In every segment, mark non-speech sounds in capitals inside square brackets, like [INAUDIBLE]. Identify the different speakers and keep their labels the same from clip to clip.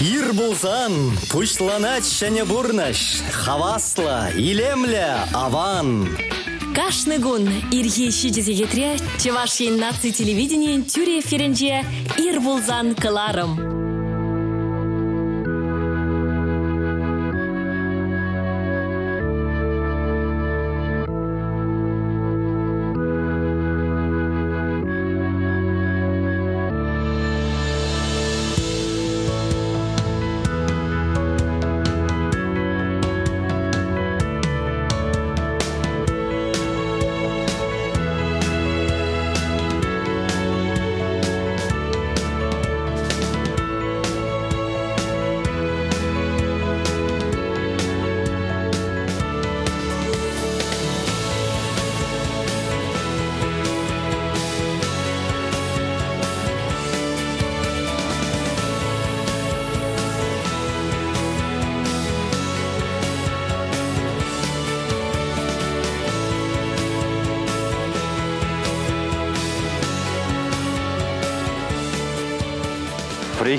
Speaker 1: Ир булсан, пушланать шәне бурнаш, хавасла, илемля, аван.
Speaker 2: Кашны гун ирхи шижезе кетре Чевашин наци телевидение тюре ференже ир булзан кыларым.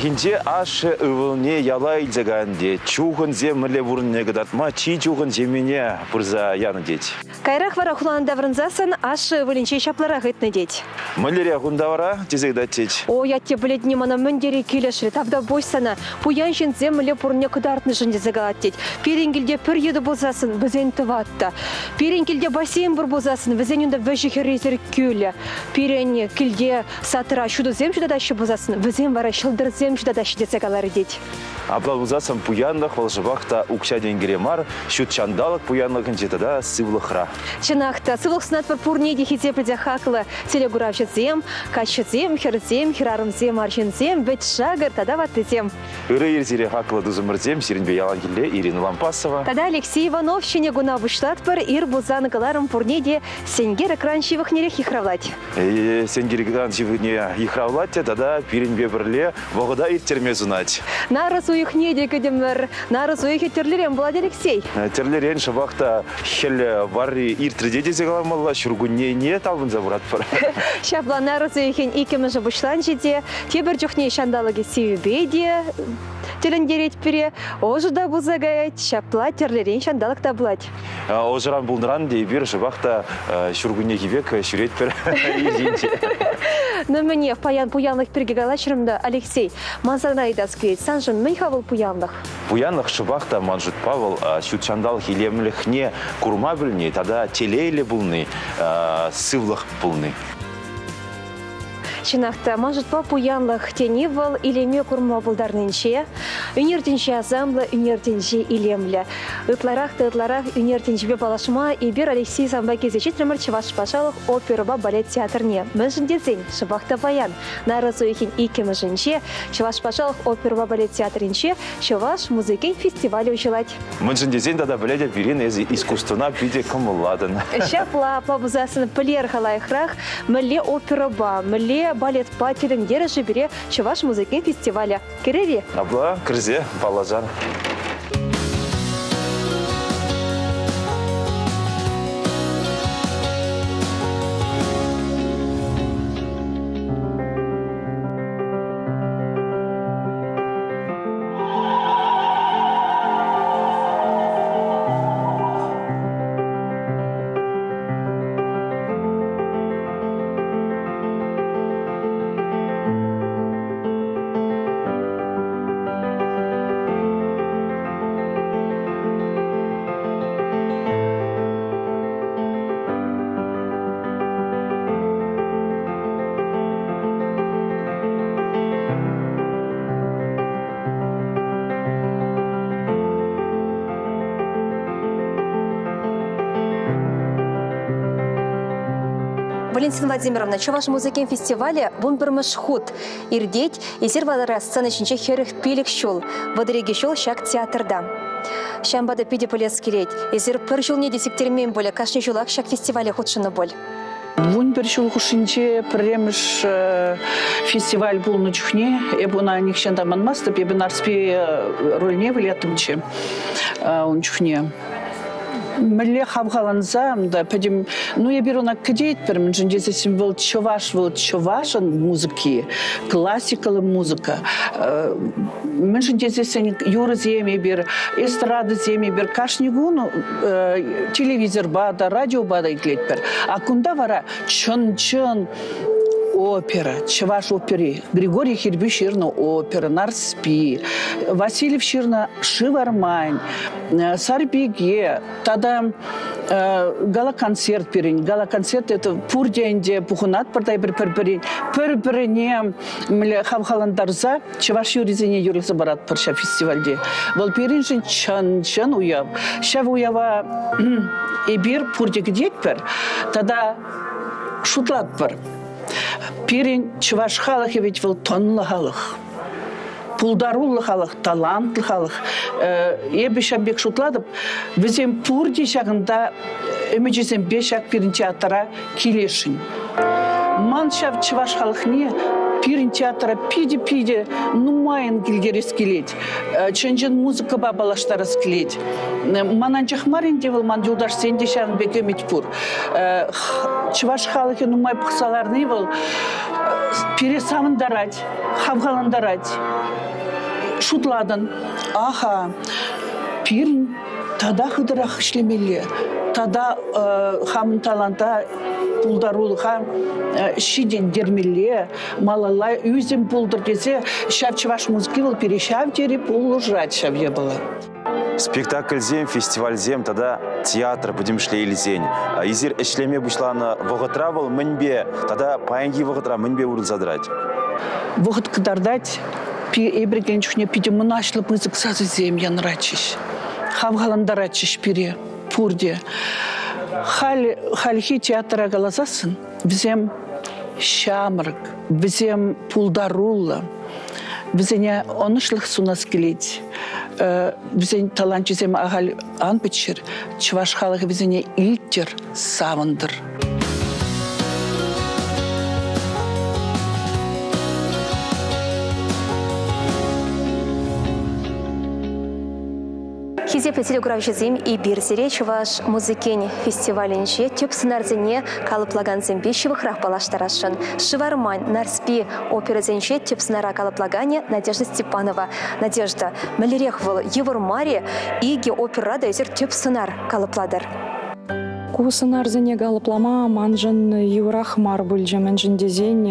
Speaker 3: Прехинче ашы ывылне яла илзаганде, чухын земле вурне гадатма, чи чухын земене пырза яны деть.
Speaker 4: Кайрах вара хулан даврынзасын ашы вылинче шаплара гытны деть.
Speaker 3: Мылере хундавара тезегда теть.
Speaker 4: О, я те блед не мана мөндери килешри, тавда бойсана. Пуяншин земле пурне кудартны жынде загаттеть. Перенгилде пір еді болзасын, бізен тыватта. Перенгилде бассейн бұр болзасын, бізен юнда вәжі херезер күлі. Перен сатыра шуды зем шуда дашы болзасын, бізен вара шылдыр зем шуда дашы десегалары деть.
Speaker 3: Аплалузасам пуянлық волжыбақта укша денгере мар, шут чандалық пуянлығын жетада сывлықра.
Speaker 4: Чынақта, сывлық сынат бір пурне дехизе білде хақылы телегурав жетзем, качетзем, херзем, херарымзем, аршинзем, бет шагыр, тада ваттызем.
Speaker 3: Үрі ерзере хақылы дузымырзем, сиренбе ялангеле Ирина Лампасова.
Speaker 4: Тада Алексей Иванов шене гуна бұшлат бір ир бұзаны кыларым пурнеде сенгер экран шивых нерек ихравлать.
Speaker 3: Сен керегдан живыне ихравлать, тада пиренбе бірле вғыда иртерме зунать.
Speaker 4: Нары суих неде кедемір, нары суих етерлерем болады Алексей.
Speaker 3: Терлерен шыбақта хел варри иртреде десе каламалла, шүргүнне не талбын забырат бар. [LAUGHS]
Speaker 4: Шапла нары суихен икеміжі бұшлан жеде, тебір жүхне шандалығы сеюбеде, телендерет пере, ожы да бұзагайт, шапла терлерен шандалық да бұлад.
Speaker 3: Ожыран бұлдыран дей бір шыбақта шүргүнне кебек шүрет бір.
Speaker 4: Но мне паян пуянлық перге галачырымда Алексей, мансана айдас күйет, санжын мен хавыл пуянлық.
Speaker 3: Пуянлық шыбақта манжут Павыл чандал хилемліхне курма біліне, тада телейлі бұлны, сывлық бұлны.
Speaker 4: Чынақта мажытпа пуянлық теневал илеме курма бұлдарнынше, үнертінше азамлы, үнертінше илемлі. Ытларақ ытларақ үнертіншебе балашма Ибер Алексей Самбай кезечет тремір Чеваш Пашалық операба балет театрне. Мүншін дезен, шыбақта баян. Нары суихин ике мүншінше, Чеваш Пашалық операба балет театрінше, Чеваш музыкен фестивалі учылать.
Speaker 3: Мыншын дезен дада біледі бірін әзі искусствына биде кымылладын.
Speaker 4: Шапла пабузасын пілер халайхрах, мүле операба, мүле балет па телендері жібере Чеваш музыкен фестивалі. Керере?
Speaker 3: Абла, кірзе, балажан.
Speaker 4: Валентина Владимировна, что ваш музыкен фестивале бун бір худ. Ирдеть, и валара сцена чинче херых пилик шул. Водыреге шул шак театрда. Шамбада пиде полез келет. Изер пір жыл не десектермен боле, кашне жулак шак фестивале худшыны боль.
Speaker 5: Бір жыл хушинче премеш фестиваль был на чухне, эбуна никшен там анмастып, ебен арспе рольне вылетымче он чухне. Міле хавгаланзам, да, пәдім, ну, я беру на кедейт мен жіндесі символ чуваш, был чувашын музыки, классикалы музыка. Мен жіндесі сен юры земе бір, эстрады земе бір, кашнигу, ну, телевизор бада, радио бада итлет бір. А кунда вара чын-чын, опера, Чеваш опери, Григорий Хирби ширна опера, Нарспи, Васильев ширна Шивармань, э, Сарбиге, тогда э, гала-концерт перин. Гала-концерт это пурденде пухунат партай бір бір бірін. Бір біріне міле хавхаландарза Чеваш юризене юрлысы барат парша фестивальде. Бол перин жын чын чын уяв. Шав уява эбир пурде гдет бір. Тогда шутлат бір. Пирин чуваш халық ведь был тонлы халық. Пулдарулы халық, талантлы халық. Ебі шамбек шутладып, бізем пурди шағында өмеджесен бешак пирин театра келешін. Ман шав чуваш халық не, пирин театра пиде-пиде нумайын келгерес келет. Чынжын музыка бабалаштарас келет. Манан жахмарин девыл ман юлдаш сенде шағын бекемет пур. Чуваш халықы нумай пықсаларны был пересамындарать, хавгаландарать. Шутладын. Аха, пирин тада хыдырах ишлемелі. Тада хамын таланта пулдарулға шиден дермеле, малалай үзім пулдыр десе, шав музыки был перешав дери пулу жрать шаве было.
Speaker 3: Спектакль зем, фестиваль зем, тогда театр будем шли или зень. Изир эшлеме бушланы воготра был мынбе, тогда паянги воготра мынбе урыл задрать.
Speaker 5: Вогот кадардать, пи эбреген чухне пиде мынашлы мызык сазы зем ян рачиш. Хавгаландарачиш пире, пурде. Хал, хальхи театра галазасын, бізем шамрык, бізем пулдарулла, бізене онышлық сунас келет. Бізен талант ағал ан бітшір, чываш халық бізене илттер савындыр.
Speaker 4: Телеграф жезем и бирзере чуваш музыкень фестиваленче тюп сынарзене калыплаган зембищевых рахпалаштарашын. Шивармань нарспи операзенче тюп сынара калыплагане Надежда Степанова. Надежда, малерех выл Евурмари иги опера дайзер тюп сынар калыпладыр.
Speaker 6: Кусын арзыне галыплама манжын юрах мар бүлжі мәнжін дезен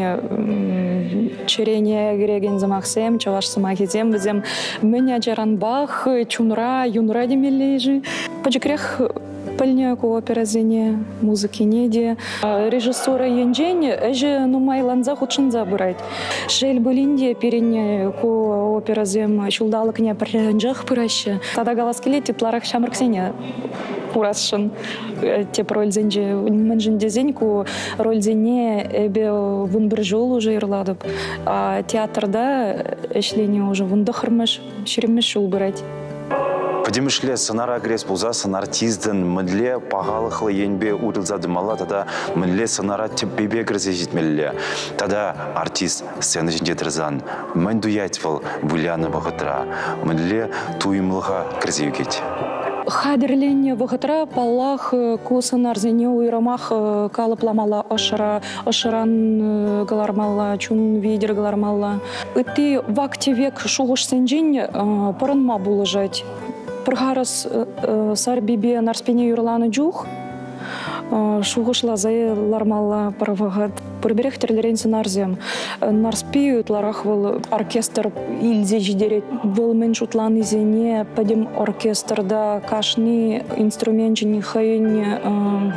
Speaker 6: черене греген замақсем, чаваш самахизем, бізем меня жаранбах, чунра, юнра демележі. Пачекрех пыльне ку операзине музыки неде. Режиссура енжен, әжі нумайланза худшынза бұрайд. Шел бұлінде перене ку операзем чулдалық не пірінжақ пыращы. Тада галас келет, титларах шамырксене урасшын теп рользенже мынжын дезен ку рользене эбе вун бір жол уже ирладып театрда эшлене уже вунда хырмыш шеремеш жол бырать
Speaker 3: Пдемішле сынар агрес болса сынар тиздін мінле пағалықлы енбе урылзады мала тада мінле сынара теппебе кірзе жетмелі. Тада артист сцена жінде тұрзан. Мін дуять выл вуляны бағытыра. Мінле туйымлыға кірзе үкет.
Speaker 6: Хадерленне вғытра паллах кусын арзене уйрамах калыпламала ошыра, ошыран галармалла, чун видер галармалла. Ыты вакте век сенжен пырынма булыжать. Пыргарыс сарбибе нарспене юрланы жух, шуғышла зае лармалла пырвығыт. Пырберех терлерен сценарзем. Нарспеют ларах был оркестр илзе жидерет. Был мен шутлан изене, падем оркестрда кашни инструментчини хайын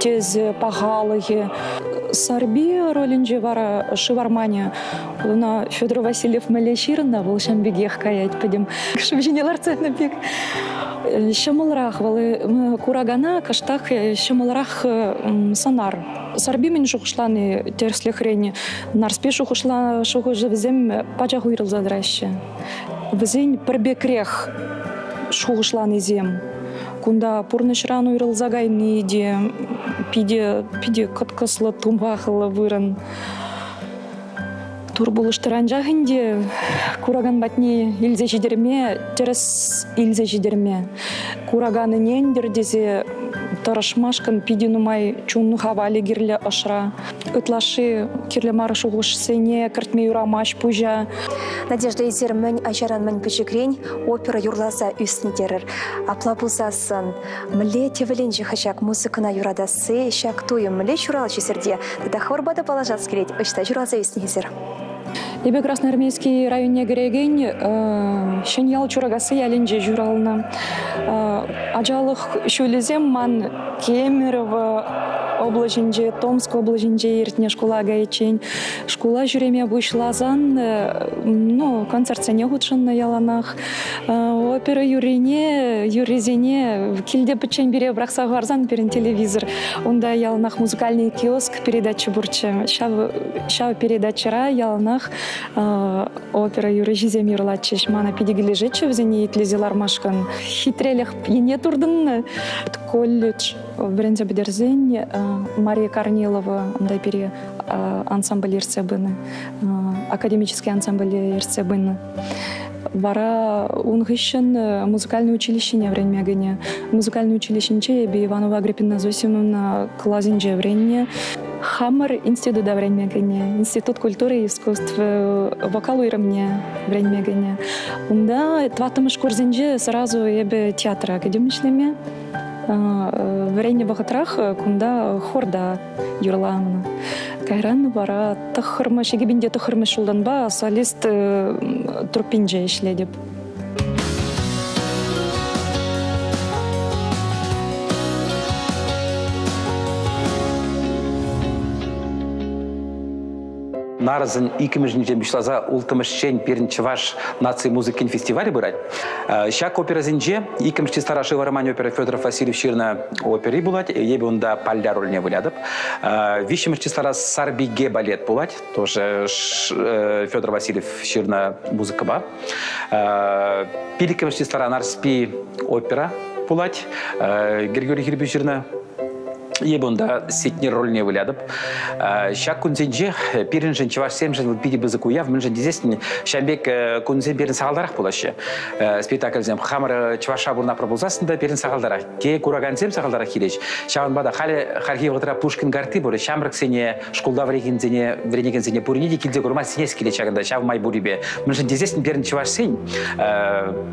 Speaker 6: тез пағалығы. Сарби ролинже вара шивармания. Луна Федор Васильев Малеширна был шамбегех каять, падем. Швежинелар ценнебек. Шымылрақ, валы курагана каштах шымылрақ санар. Сарби мен шухышланы терслих рени. Нарспе шухышла шухы живзем пача хуйрыл задраще. Візен пірбекрех шухышланы зем. Кунда пурнышран уйрыл загайны де пиде пиде кыткыслы вырын. Турбулыштыран жағынде кураган батни илзе жидерме терес илзе жидерме кураганы нендер дезе тарашмашкан пидинумай чунну хавали гирле ашра ытлаши кирле марыш угуш сене кыртме юрамаш пужа
Speaker 4: Надежда Изер мэнь ажаран мэнь пычекрень опера юрласа үснидерер. Апла булсасын. Мле тевеленжи хачак музыкана юрадасы, шак туйым мле чурал чесерде. Тада үснизер.
Speaker 6: Эбе Красноармейский районе гереген э, чурагасы ялинже журална. Э, Ажалық шулезем ман Кемерово облажинже, Томск облажинже ертіне школа гайчен. Школа жүреме бұшлазан, э, ну, концерт сене худшын яланах. Э, Опера юрине, юризене, килде пычен бере брақса гарзан перен телевизор. Онда яланах музыкальный киоск передача бурчы. Шав, шав передачара яланах э, опера юрижизе мирлачыш. Мана педигілі жечі взене етлезелар машкан. Хитрелех ене турдын колледж бірінде бідерзен Мария Корнилова андай пере э, ансамбль ерсебыны, академический ансамбль ерсебыны. Вара унгышын э, музыкальное училище не время гыне. Музыкальное училище бе Иванова Агриппина Зосимовна клазинже время. Хаммер институт да время гыне. Институт культуры и искусств э, вокалу ирамне время гыне. Унда тватымыш курзинже сразу ебе театра академишлеме. Э, Врене вахатрах кунда хорда юрламна. Кайран бара тахырмыш, егебинде тахырмыш ба солист э, трупинже ишледеп.
Speaker 7: Нарызын икіміжін бішлаза ултымышчен перін чываш наций музыкин фестивале бұрай. Шак операзинже икіміште стараши варамань опера Федоров Васильев ширна опери булать, ебе онда пальда рольне вылядып. Вишіміште старас Сарбиге балет булать, тоже э, Федор Васильев ширна музыка ба. Пиликіміште стара нарспи опера булать, Григорий Хирбиш ширна ебонда сетнер рольне вылядып. Шак күнзенже пирин жын чеваш сем жын пиди бізі куяв, мін жын дезесін шамбек күнзен берін сағалдарақ болашы. Спектакльзем хамыр чеваша бұрна пробулзасында берін сағалдарақ. Ке кураганзем сағалдарақ келеш. Шаван бада халі хархи вғытыра Пушкин гарты бұры шамрық сене школда врегензене врегензене пурини килде курма сенес келе чагында шав май бурибе. Мін жын дезесін берін чеваш сен.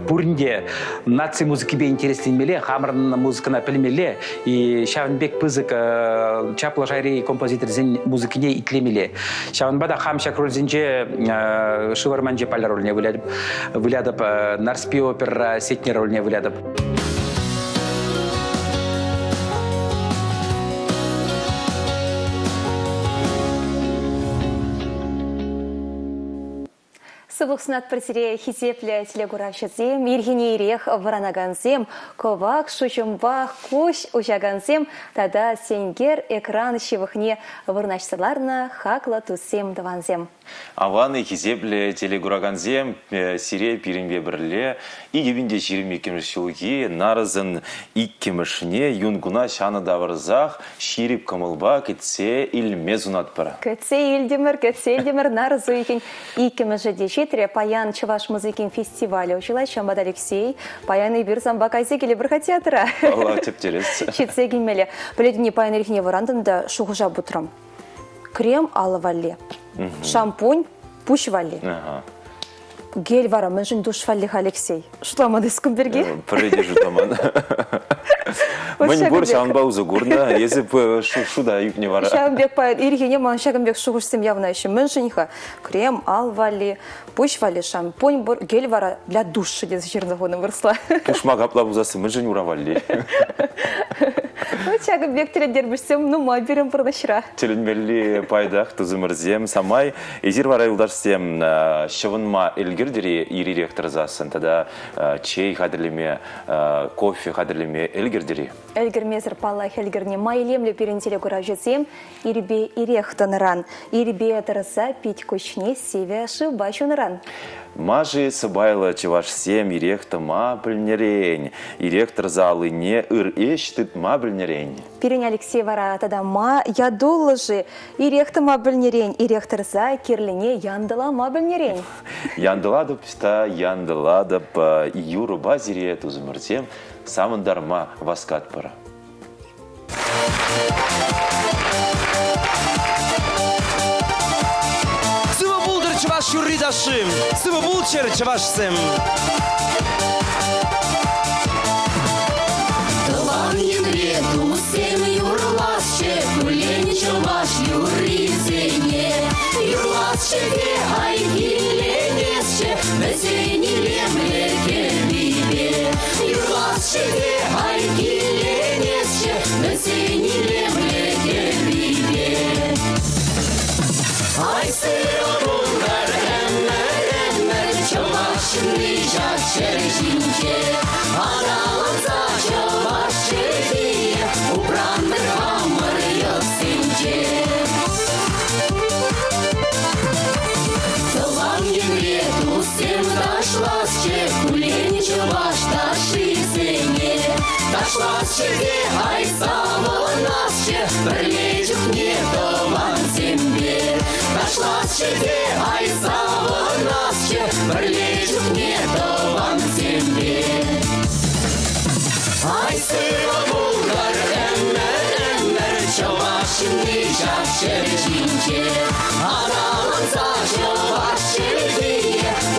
Speaker 7: Пуринде наци музыки бе интереслен меле, хамырын музыкана пілмеле, и шавынбек пыз музыка чапла жайри композитор зен музыкине итлемеле. Шаванбада хам шакрол зенже э, шыварманже паля ролне вылядып, вылядып э, нарспи опера сетне ролне вылядып.
Speaker 4: Сывықсынат піртіре хизеплі иргене ирех варанаганзем, ковак шучымбақ куш ужаганзем, тада сенгер экран шивықне вырнашсыларна хакла тусем даванзем.
Speaker 3: Аваны хизеплі телегураганзем, э, сире пиринбе бірле, игебінде жирме кемішілге, нарызын иккемішіне, юнгуна шаны давырзақ, ширип камылба кетсе илмез унатпыра.
Speaker 4: Кетсе илдемір, кетсе илдемір нарызу екен иккеміші дешет Дмитрия Паян Чуваш музыкин фестивале учила Чамбад Алексей. Паян и бир самба кайсы келе бір театра.
Speaker 3: Алла тептерес. [LAUGHS]
Speaker 4: Четсе келмеле. Біледіне Паян ерхіне варандында шуғыжа бұтрым. Крем алы валле. Шампунь пуш валле. Гель [LAUGHS] вара, мен жын душ валле Алексей. Шутламады скумберге?
Speaker 3: Прыде жутаман. Мен гор шанба узы горна, езі шуда юкне вара.
Speaker 4: Шагамбек паян, иргене ман шагамбек шуғышсым явна. Мен жынха крем ал валле, пуш валле, шампунь бор, гель вара для души, дез жерді ғоны вырсла.
Speaker 3: Тушма [LAUGHS] капла бузасы, мен жын ура валле.
Speaker 4: Шагамбек тілендер білсем, ну ма берем бұрнашыра.
Speaker 3: Тілінмелі пайдақ тұзымырзем, самай, езір вара юлдарсем, шывынма элгердері ири ректорзасын, тада чей қадірлеме, кофе қадірлеме элгердері.
Speaker 4: Элгермезір палла хелгерне майлемле перентеле көра жетсем, ирбе ирех тыныран, ирбе тырыса пить күшне севе шыба шуныран.
Speaker 3: Мажи сыбайлы чываш сем ирехта ма білнерен. Иректор залы не ыр эштит ма білнерен.
Speaker 4: Пирин Алексеевара тада ма ядуллы же. Ирехта ма білнерен, ирехтырса керлине яндыла ма білнерен. [LAUGHS]
Speaker 3: Яндыладып ста яндыладып юры базире тузымыртем самындарма васкат пара.
Speaker 8: Сыва булдыр чываш юридашым, сыва булчер чывашсым.
Speaker 9: Тылан енре тусем юрласче, кулен чываш юризене. Юрласче де ай киленесче, бізені лемле келбибе. Юрласче де ай киленесче, Ташласчы де ай савынасчы Бірле жүхне тылан сембе Ай сыра булгар әмір әмір Чавашыны жакшыр жинке Араланса чавашыды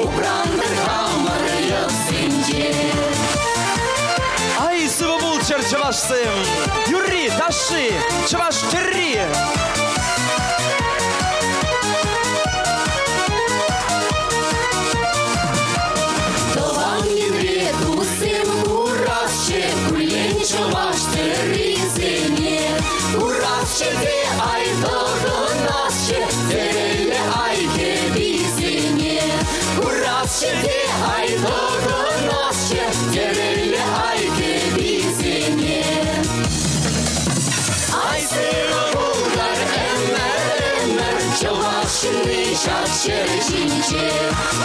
Speaker 9: Упрандыр хамыр йықсынке
Speaker 8: Ай сыва булчер чывашсым. Юри, таши, чываш терри.
Speaker 9: Жакшыр жинче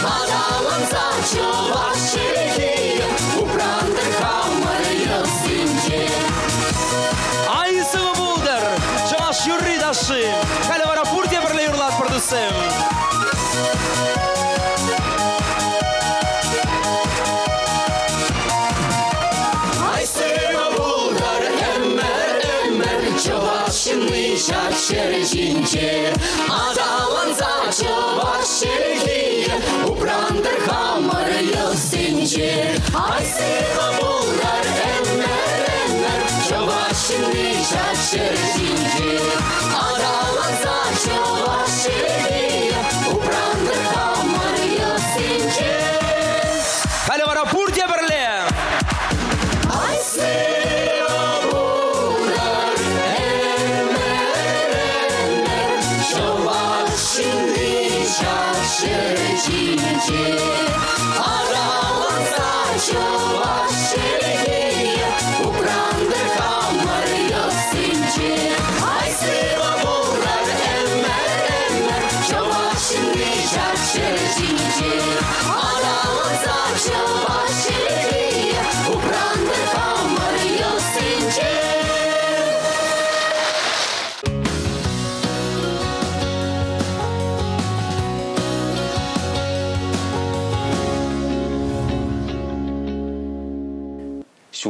Speaker 9: Адаланса чувашыды Упрандыр хамыр йықсынче
Speaker 8: Ай сыва булдыр чываш юридашым. Кәлі вара пурте бірле юрлат продусым.
Speaker 9: Ай сыра булгар Texas.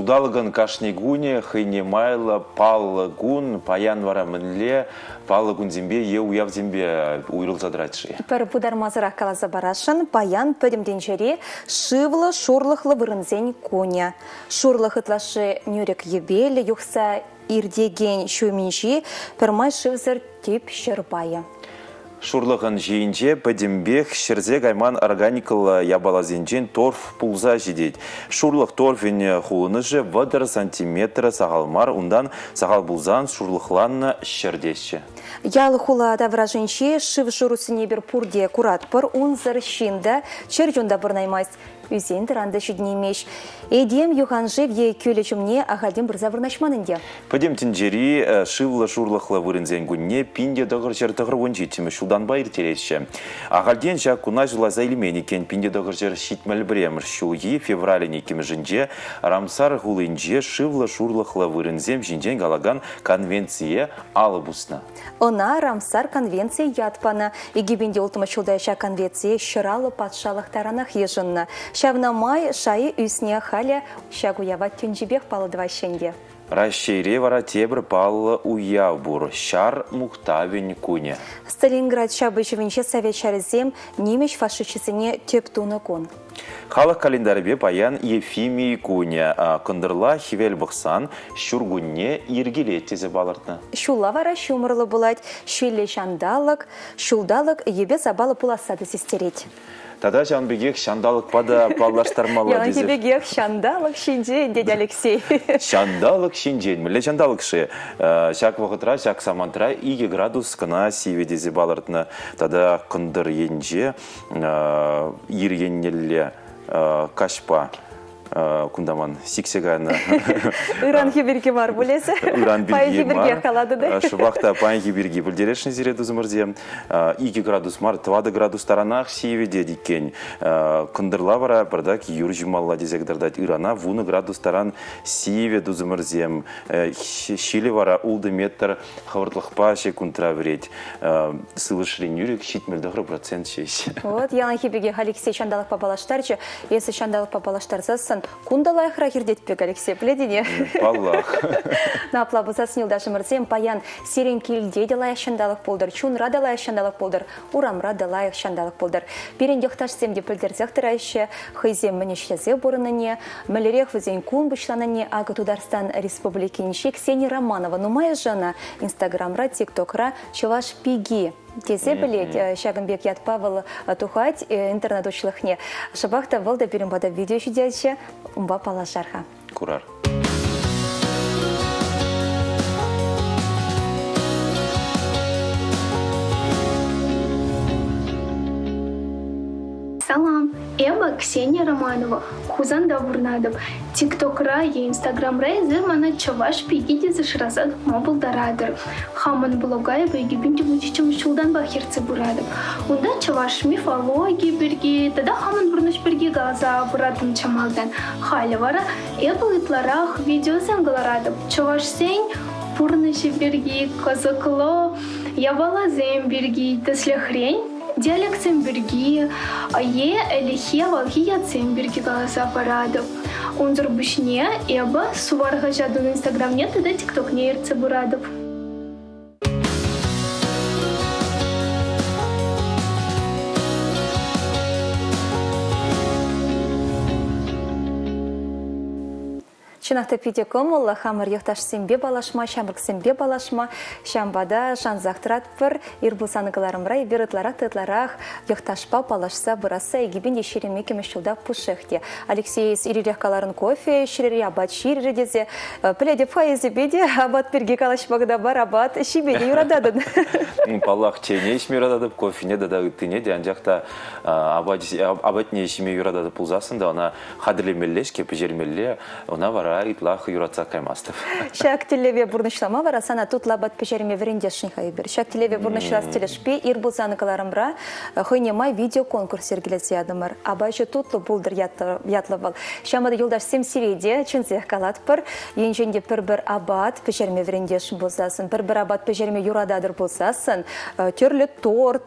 Speaker 3: Шудалыгын кашнегуне, хыйне майла, паллы гун, паян вара мінле, паллы гун зембе, е уяв зембе уйрыл задратши.
Speaker 4: Пір будармазырақ каласа барашын, баян пөдімденчері шывлы шурлықлы вырынзен коня. Шурлық ытлашы нюрек ебелі, юқса ирдеген шөменші, пірмай шывзыр тип шырбайы.
Speaker 3: Шурлығын жейінже пәдембек шырзе гайман органикалы ябалазенжен торф пулза жедет. Шурлық торфен хулыны же вадыр сантиметр сағалмар, ундан сағал бұлзан шурлықланны шырдеші.
Speaker 4: Ялы хула давражынші шыв шурусыне бір пурде курат пыр, унзыр шинда, чер юнда бір наймайс. үзен тұранды жүдінемеш. Эдем юханжы ве көлі жүмне ағалден бір завырнашманынде.
Speaker 3: Пыдем тінжері шывлы шурлықлы вырынзен күнне пинде дығыр жер дығыр он жетімі шулдан байыр тереші. Ағалден жа күна жыла зайлмен екен пинде дығыр жер шитмәл біремір шулги февраліне кемі жінже рамсар ғулынже шывлы шурлықлы вырынзем жінжен галаган конвенция алыбусна.
Speaker 4: Она Рамсар конвенция ятпана. Егибенде ултыма чулдайша конвенция шыралы патшалық таранах ежынна. Шавна май шайы үсіне халя шагуява тюнжибех палыдва шенде.
Speaker 3: Рашейре вара тебір паллы уяв бұр, шар мұқтавен күне.
Speaker 4: Сталинград шабы живенче совет шарызем немеш фашичесіне теп туны кун.
Speaker 3: Халық календарбе паян Ефимий күне кындырла хивел бұқсан шүргүнне ергелеттезе балыртны.
Speaker 4: Шула вара шумырлы булать, шүлле шандалық, шулдалық ебе забалы пуласады сестереть.
Speaker 3: Тада жанбегек шандалық пада паллаштармала
Speaker 4: Яна
Speaker 3: дезе.
Speaker 4: хебегех шандалық шинже, дядя Алексей.
Speaker 3: Шандалық шинжен, мілі шандалық шы. Шак вақытра, шак самантра, 2 градус кына сиве дезе балыртны. Тада кындыр енже, ергеннелле кашпа кундаман сиксеганы [LAUGHS]
Speaker 4: Иран хеберге бар бұлесі.
Speaker 3: Иран
Speaker 4: Пай
Speaker 3: бирги
Speaker 4: хеберге қалады да.
Speaker 3: Шыбақта пайги бирги білдерешін зире дузымырзе. 2 градус мар, 2 градус таранақ сиеведе дикен. Кындырла бара, бардак юр жумалла дезегдардат Ирана, вуны градус таран сиеве дузымырзем. Шиле бара улды метр хавыртлықпа секундра верет. Сылышрен юрик шитмелдіғыр процент шеш.
Speaker 4: Вот, яна хебеге Алексей шандалық папалаштарчы. Если шандалық папалаштарсасын, кундалай храхердетпек Алексей, пледине.
Speaker 3: Паллах. [LAUGHS]
Speaker 4: Напла бұза снилдашы мырзем паян серен келде де лайық шандалық болдыр, чунра да лайық шандалық болдыр, урамра да лайық шандалық болдыр. Берен декташсем де пілдерзек тұрайшы, хызем мінешлезе бұрыныне, мәлерек візен кун бұшланыне ағы Тударстан Республикинше Ксения Романова, нумай жана Инстаграмра, ТикТокра, Чуваш Пиги. Тезе білет, Шагынбек Ятпавыл тухать интернет учлыхне. Шабахта вылда берімбада видео жидячі, умба палашарха.
Speaker 3: Курар.
Speaker 10: Салам, Эба Ксения Романова, Хузан Давурнадов, ТикТокра и Инстаграмра езер мана чаваш пигиди за шразад мобил дарадыр. Хаман блогай бейги бинти вучичам шулдан бахерцы бурадым. Унда чаваш мифология берги, тада хаман бурнуш берги газа бурадым чамалдан. Халя вара Эба итларах видео сенгаларадым. Чаваш сень пурныши берги, козакло, явалазем берги, тесля хрень, диалектен бірге, ае әліхе валхия цемберге галаса парады. Унзыр бушне, эба суварға жадын инстаграмне, тада тиктокне ерце бурадып.
Speaker 4: Чынақта пиде комыл, хамыр ехташ сембе балашма, шамырк сембе балашма, шамбада шанзақтырат бір, ирбулсаны кыларымра, иберытларақ тытларақ, ехташпа балашса бұраса, егебен ешереме кемешілда пушехте. Алексей ирирек каларын кофе, ширере абат ширере дезе, піледе файызы беде, абат берге калашмағыда бар, абат шибеде юрададын. [LAUGHS]
Speaker 3: Паллах чене ишме юрададып, кофене да дагыттыне, де анжақта абатне ишме юрададып пулзасын да, она хадрлемеллеш, кепі жермелле, она вара итлах юратса каймастов. [LAUGHS]
Speaker 4: Шак телеве бурнышлама вара сана тут лабат печереме веренде шинха ибер. Шак телеве бурнышлас телешпе ир булсаны каларымра хойне май видео конкурс сергелесе ядымыр. Абайшы тутлы булдыр ятлы был. Шамады юлдаш сем сиведе чынсех калат пыр. Енженде пір бір абат печереме веренде шын болсасын. Пір бір абат печереме юрададыр болсасын. Терлі торт,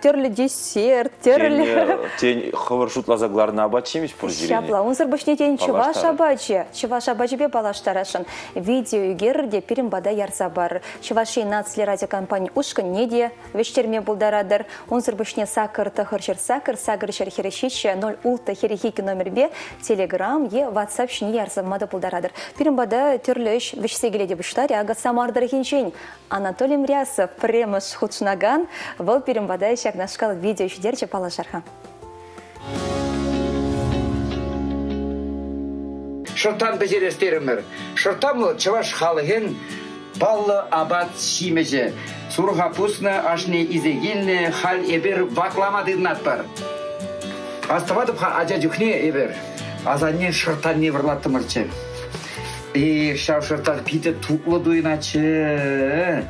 Speaker 4: терлі десерт, терлі...
Speaker 3: Тень хавар шутлазагларына абат чемеш пұр
Speaker 4: Шапла, унсыр бішнетен чываш абачы, чываш абачыбе балаштарашын. Видео егерде пирим бада ярса бар. Чываши нацли радиокомпания ушкын неде вештерме булдарадыр. Унсыр бішне сакыр тахыршыр сакыр, сагыр шер херешиче 0 улта херехики номер бе, телеграм е ватсап шыне ярса мада булдарадыр. Пирим бада түрлөш вешсегеледе бұштар, ага самардар хинчен. Анатолий Мрясов, премыш худшнаган, бұл пирим бада шак нашкал видео шидерче палашарха.
Speaker 11: Шыртан бежерестерімір. Шыртамы чываш халығын баллы абат шимеже. Сурға пусны ашны изегилны хал ебер вакламадырнат бар. Аставадып ха ажа жүхне эбер. Азанне шыртан не врлаттымырчы. И шав шыртан пите туклы дуйначы.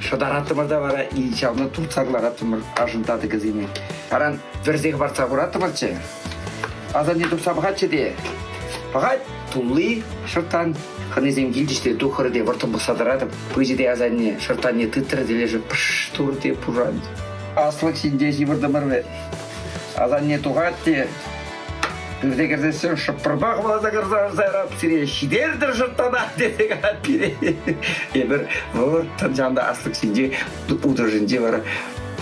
Speaker 11: Шодараттымырда бара и шавны турцаглараттымыр ажынтады кызыне. Аран верзех барса бураттымырчы. Азанне турсабхачы де. Фақат тулли шыртан ханезем гилдиште тухырде выртым бусадаратып пыжиде азанне шыртанне тыттыры дележе пыш турде пужан. Аслык синде жибырдымыр Азанне тугатте Бирде кирдесен шыппырбақ боласа кырса зайрап сире шидердір жұрттана десек ат пире. [LAUGHS] Эбір вот жанда аслык синде утыр жинде бар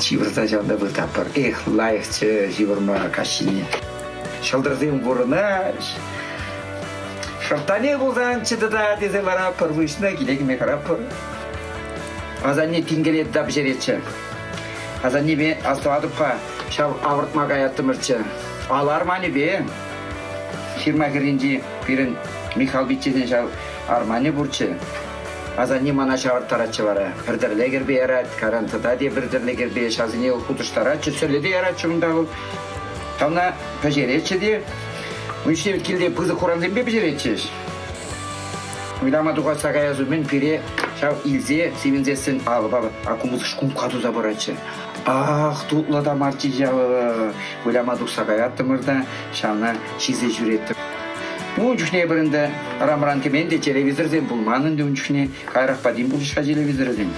Speaker 11: чибырса жанда бір таппыр. Эх, лайықчы жибырма кашине. Шылдырзем бұрына шыртане болсан чыдыда десе бара пырвышына келегіме қарап пыр. Азанне тингелет дап жеречі. Азанне бе астывадыпқа шав авыртмаға аяттымырчы. Алар мани бе. Фирма киринжи пирин Михал Бичеден шав армани бурчы. Азанне мана шавар тарачы бара. Бірдірлегер бе ярат, карантада де бірдірлегер бе шазыне худыштарачы, сөйледе яратчы мұндағыл. Тамна пәжеретші де, Kilde pızı kuranzın bir bijiretçiş. Uylama duğa sagaязу мен пире шав илзе севинзесін алып алып акумыз шкум кату заборачы. Ах, тутлы да марчи жавы. Уйлама дуқ сагаяттымырда шавна шизе жүретті. Ну, жүхне бірінде рамран мен де телевизорден булманын да жүхне кайрак падим булышка телевизорден.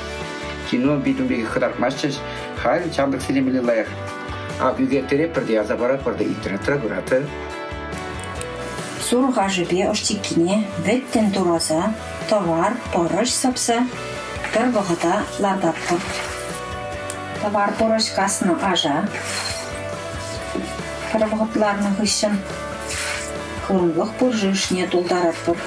Speaker 11: Кино битумбеге хыдаркмашчыш, хал чамдык силемеле лайық. А бүге тереп бірде азабарат бірде интернетра көраты.
Speaker 12: Сурға жібе ұштекіне веттен тураса, товар, порыш сапса, бір бұғыда ладап тұр. Товар порыш касыны ажа, бір бұғытларны ғышын, кырымлық бұржышне тұлдарат бұр.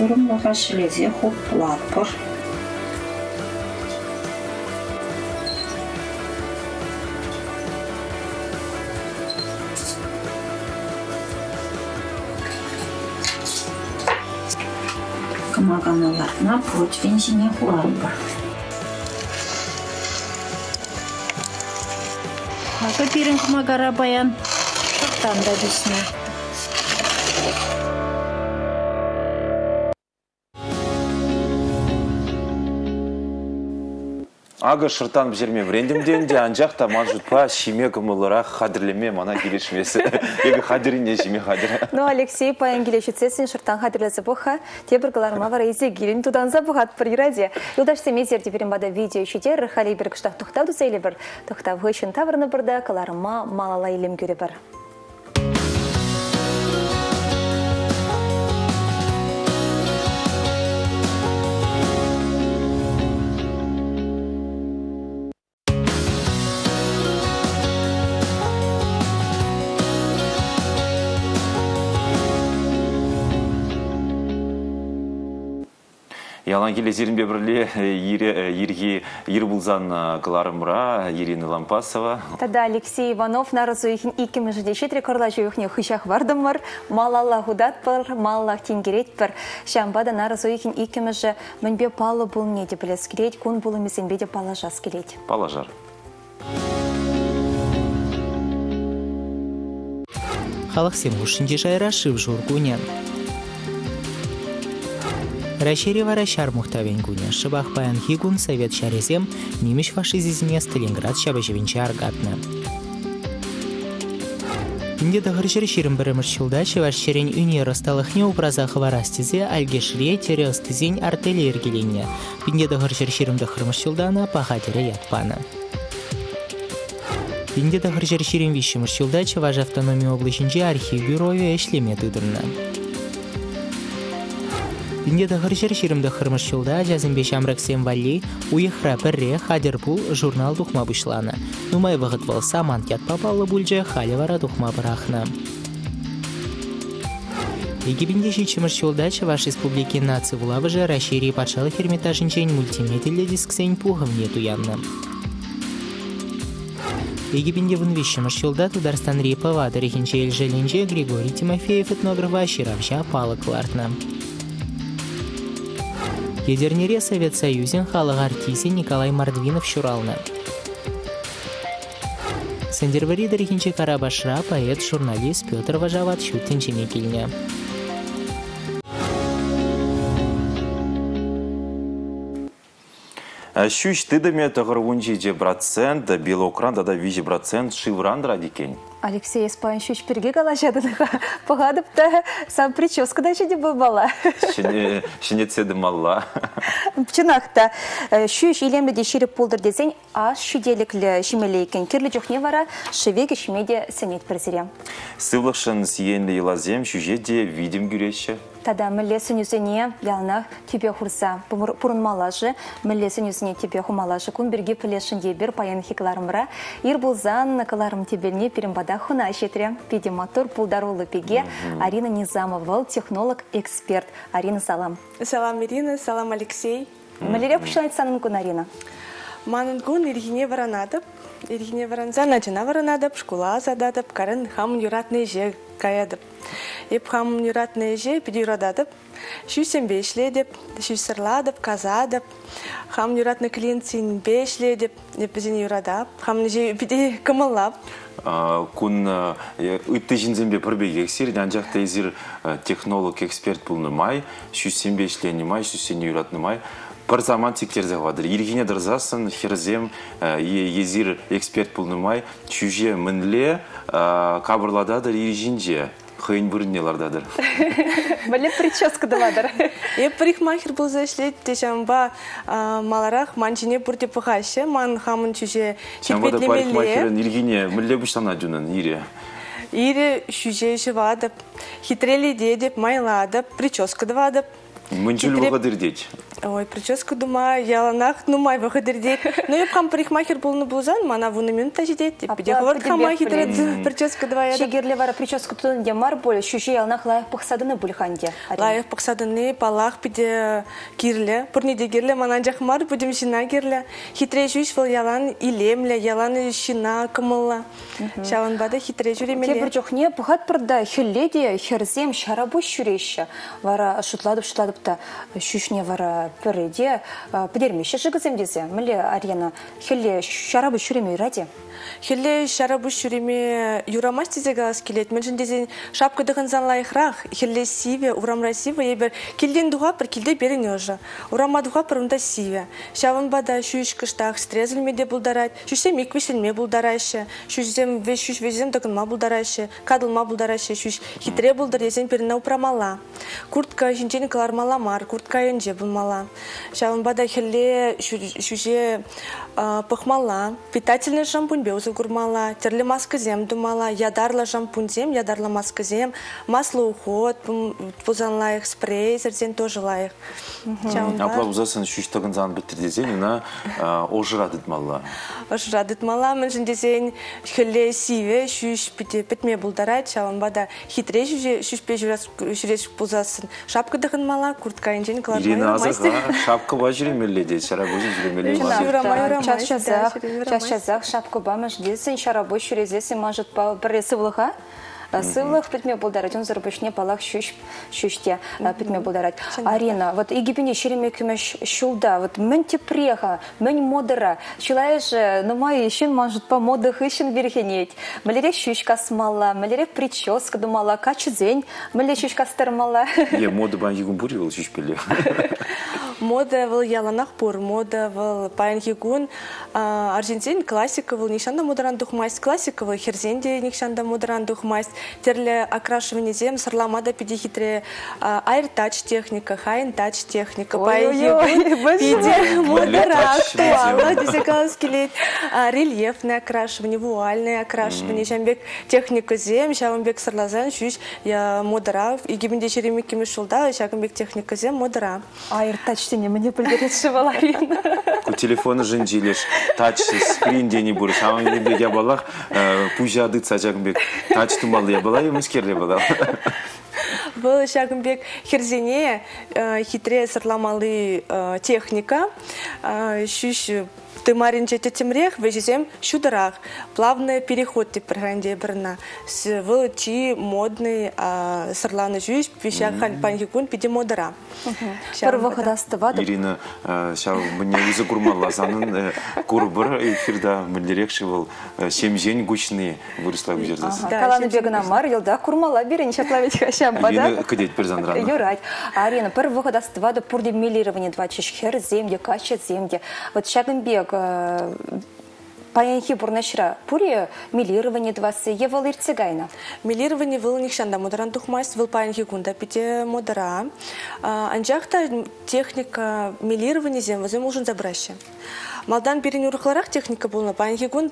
Speaker 12: Кырымлыға шілезе хуп лад бұр. Кымаганаларына противень жине хурар бар. Ағы пирин кымагара
Speaker 3: Ага шыртан жерме брендимденде анжақта мажутпа шиме кымылырақ хадірлеме мана келешмесі. [LAUGHS] Егі хадірине жиме хадір.
Speaker 4: Ну, Алексей, паян келешетсесін шыртан хадірлесі бұха, тебір кыларма вара изе келін туданза бұхат бір ираде. Юлдаш семезер теперін бада видео шетер, хали бір кыштақ тұқтауды сейлі бір. Тұқтау ғышын тавырны бірді, кыларма малала илем көре бір.
Speaker 3: Ялан келе зерінбе бірле ерге Ербулзан Гларымра, Ирина Лампасова.
Speaker 4: Тада Алексей Иванов наразу ихин икімі жедешет рекордла жүйіхне хышақ бардымыр, малалла худат бір, малалла тенгерет бір. Шамбада наразу ихин икімі жы мінбе палы бұл не де білес келет, күн бұл емесенбе де пала жас келет.
Speaker 3: Палажар.
Speaker 13: халық семушинде жайра шив жургунян. Рашери вара шар мухтавен гуня, шыбах паян хигун совет шарезем, нимеш фашизизме Сталинград шабажевенче аргатна. Инде дағыржыр шерім бірімір шылда чеваш шерен үне расталықне образа хварастизе альгешре терестизень артели ергеленне. Инде дағыржыр шерім дағырмыр шылдана пахатере ятпаны. Инде дағыржыр шерем вишімір шылда чеваш автономия облачынче архив бюрове эшлеме тыдырны. Инде дағыр жер шерімді қырмыш жылда жазымбе шамраксен вали уйықра бірре хадер бұл журнал дұқма бұшланы. Нумай вғыт болса мантят папалы бүлже халі вара дұқма бірақны. Егебінде шечімір жылда Чаваш Республики нации вулавы Рашири патшалық Эрмитажынчен мультимедиялі дисксен пуғымне туянны. Египенде вынвещимыш жылда Тударстан Репова тарихинче елжеленже Григорий Тимофеев этнографа Ширавжа палықлартны. Едернере Совет Союзен халық артисі Николай Мордвинов шуралны. Сендервери дырхинче карабашра поэт, журналист Петр Важават шутинчене келіне.
Speaker 3: Щущ тыдаме тағыр унжиже процент, белокран да виже процент шивран радикен.
Speaker 4: Алексей Испан щущ перге галажады погадып та сам прическа да жеде бала.
Speaker 3: Шенетседі малла.
Speaker 4: Чынақта, щущ илемледе шеріп болдыр десен, аш шүделіклі шимелейкен керлі жоқне вара шевеге шимеде сенет бірзірем.
Speaker 3: Сывлықшын сиенлі елазем шүжеде видим күреші.
Speaker 4: Тада міллесін үзіне ялна тебе хурса пұрын малажы, міллесін үзіне тебе хумалажы күн бірге пілешінде бір паян хикларымыра, ир болзан кыларым тебелне перембада хуна шетре. Педиматур пулдарулы пеге Арина Низамова, технолог, эксперт. Арина, салам.
Speaker 14: Салам, Ирина, салам, Алексей.
Speaker 4: Мілере пұшылайт санын күн, Арина.
Speaker 14: Манын күн иргине варанадып, иргине варанза начина варанадып, школа зададып, карын хам юратный же каядып. Еп хам юратный же пиди юрададып, шүсен бешледіп, шүсірладып, казадып, хам юратный клиентсин бешледіп, еп бізін юрадап, хам же пиди кымыллап.
Speaker 3: Күн үтті жінзембе пірбе ексер, жанжақта езір технолог, эксперт бұлны май, шүсен бешлені май, шүсен юратны май, бір заман тектерзе вадыр. Иргине дырзасын, херзем, езір эксперт бұлнымай, чүже мінле кабырлададыр иржинже. Хыйын бүрінелардадыр. [LAUGHS]
Speaker 4: Білі прическа дыладыр.
Speaker 14: Еп парикмахер бұл зәшлет, тешамба маларақ манчине бұрде пұғашы, ман хамын чүже
Speaker 3: Чамбада парикмахерін иргине мүлле бұштана жүнін, ире.
Speaker 14: Ире шүже жывадып, хитрели дедіп, майладып, прическа дывадып.
Speaker 3: Мүнчіл бұғадыр дед.
Speaker 14: Ой, прическа дума, яланах, ну май выходыр дед. Ну, еп хам парикмахер болны бұлзан, мана вуны мен тәжі дед. Пиде хвард хама хитрет прическа дываяды.
Speaker 4: Шегерле вара прическа тудын демар боле, шүше ялнах лайық пықсадыны бұлханде.
Speaker 14: Лайық пықсадыны, палақ пиде пұрниде кирле, манан жақмар, будем шина кирле. Хитре жүш бұл ялан илемле, ялан шина кымылла. Шалан бады хитре жүремеле.
Speaker 4: Те бір жоқне бұғат бірді хелледе, херзем, шарабу шүреші. Вара шутладып, шутладып та шүшне вара піреде підермеші жығызем десе. Міле арена хелле шарабу шүреме ради.
Speaker 14: Хелле шарабу шүреме юрамас тезе галас келет. Мен жіндезен шапка дығын занлайықрақ. Хелле сиве, урамра сиве, ебір келден дуға бір келде берін өжі. Урама дуға бір ұнда сиве. Шавын бада шүш кыштақ стрезілмеде бұлдарайт. Шүшсем еквешілме бұлдарайшы. Шүшсем веш шүш везем дығынма бұлдарайшы. Кадылма бұлдарайшы. Шүш хитре бұлдар езен періне упрамала. Куртка жинчен калармала мар, куртка енже бұлмала. Шавын бада хелле шүше пықмала. Питательный шампунь беузы курмала. Терлі маска зем думала. Ядарлы шампунь зем, ядарлы маска зем. Масло уход, пузан лайық, спрей, зерден тоже лайық.
Speaker 3: Апла ұзасын шүштігін зан біттірдезен, үна ожырадыд мала.
Speaker 14: Ожырадыд мала, мен жіндесен хелле сиве, шүш бітме хитре шүшпе жүрес бұзасын. Шапка дығын мала, куртка енжен калармай
Speaker 3: Ирина азыға шапка ба жүремелі де,
Speaker 4: часақ, час часақ шапка ба мәж десін, шарабу шүрезесін мажыт ба бір сывлыға. Сывлық пітме бұлдарат, он зарбышне палақ шүш, шүште пітме бұлдарат. Арина, вот египене шереме күмеш шулда, вот мін тепреха, мін модыра, шылайыш, нумай ешін мажыт па модых ешін берхенет. Мілерек шүш касмала, мілерек прическа думала, качызен, міле шүш кастырмала.
Speaker 3: Е, моды бан егін бұри ол шүшпелі.
Speaker 14: Мода был яланах пур, мода был паян хигун. Аржентин классика был нишанда мудран духмайс, классика был херзенде нишанда мудран духмайс. Терле окрашивание зем, сарламада пиди хитре аир-тач техника, хайн-тач техника. Паян хигун пиди мудара актуала, келет. Рельефное окрашивание, вуальное окрашивание. Шамбек техника зем, шамбек сарлазан, шуш, я мудара. И гибенде черемик кемешулда, шагамбек техника зем, мудара.
Speaker 4: Аир-тач не мне пульверетші баларин.
Speaker 3: Ку телефоны жынжилеш, тач скрин дени бур, елде я балақ, пужады цачагбек, тач тумалы я бала, еміз керле [LAUGHS] бала.
Speaker 14: Бұл Шагымбек херзене хитре сырламалы техника. Шүш тымаринче тетемрех вежесем шударах. Плавный переход тип біргенде бірна. С выл чи модный а, сырланы жүйш пища хальпанги кун пиде модара.
Speaker 4: Бір вақыдасты вады.
Speaker 3: Ирина, шау мне өзі курмалласанын курбыр эфирда мүлдерекші бұл семжен гучные выросла в жердес.
Speaker 4: Каланы бегіна мар, елда курмала берін шаплавить хашам бада.
Speaker 3: Ирина кыдет бір зандраны.
Speaker 4: Юрать. Арина, бір вақыдасты вады пурде мелирование два чешхер земде, качет земде. Вот шагынбек паянхи бурнашра пури милирование двасы евал ирцегайна.
Speaker 14: Милирование выл нихшанда модеран тухмайс, выл паянхи кунда пите модера. А, Анжақта техника милирования зем возем ужин забраще. Малдан берин урықларақ техника болна, паянхигун